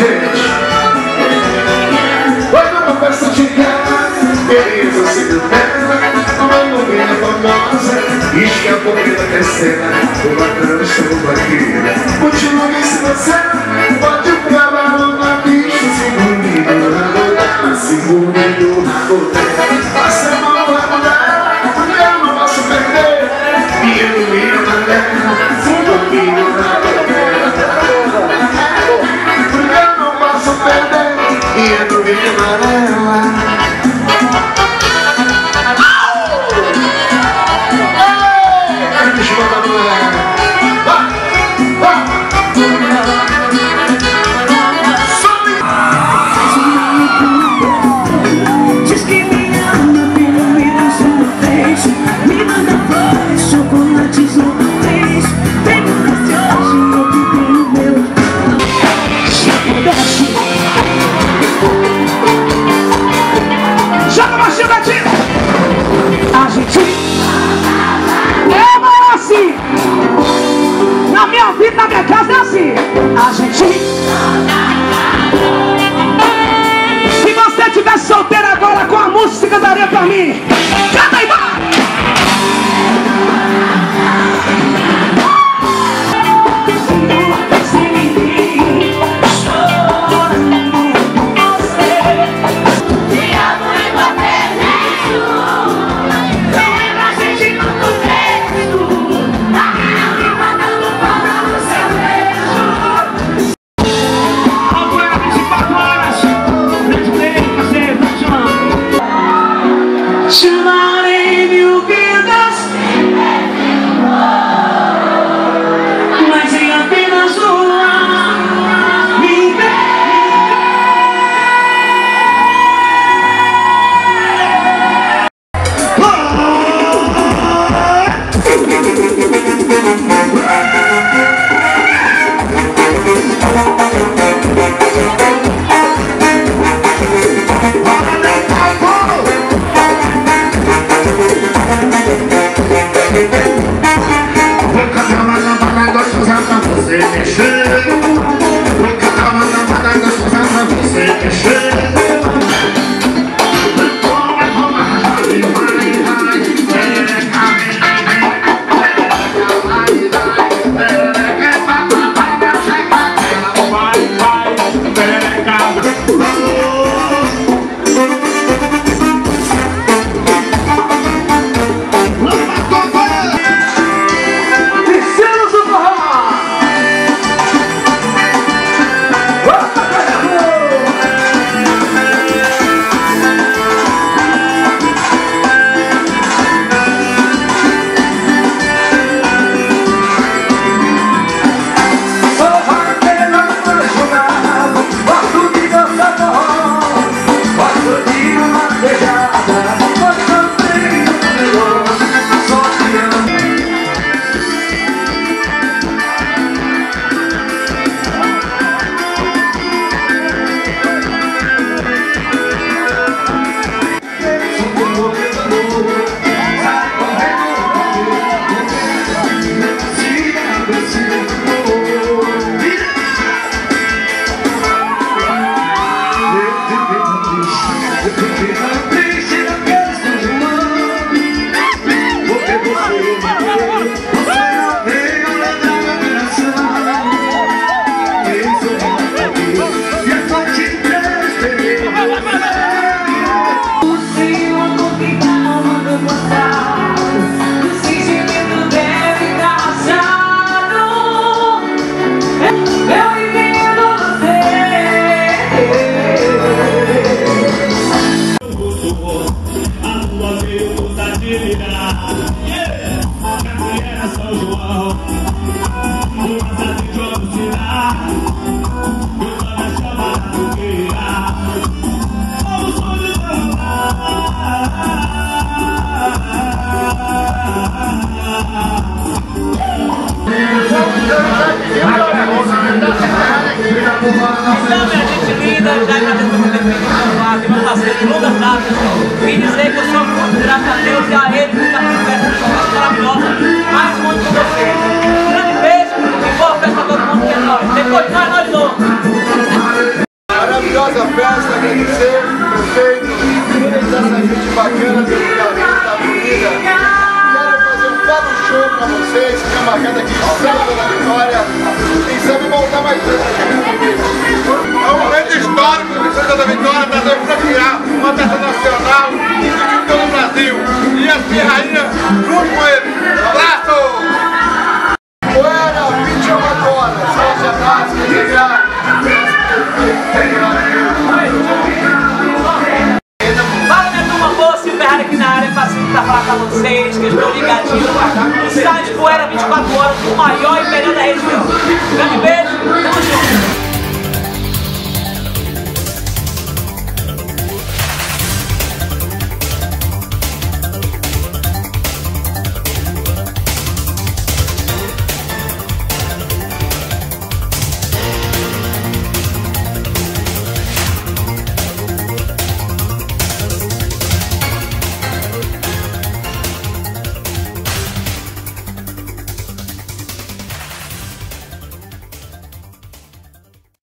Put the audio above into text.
gente. É uma festa de casa Beleza, se Uma menina famosa E que a boqueta terceira Uma dança, uma eu me Minha vida, na minha casa é assim! A gente Se você tivesse solteiro agora com a música, cantaria pra mim! Então, minha gente linda, já agradeço por ter vindo falar, que meu parceiro de longas datas, e dizer que eu sou muito grato a Deus e a ele por estar com festa de uma festa maravilhosa, mais um ano com vocês. Um grande beijo e boa festa para todo mundo que é nós. Depois de nós, nós vamos. Maravilhosa festa, agradecer, prefeito, toda essa gente bacana do Brasil, da vida. Quero fazer um belo show para vocês, que é marcada aqui de Santa da Vitória. Quem sabe voltar Ligativo. Estádio Poeira 24 horas, o maior imperial da região. Grande beijo, tamo junto.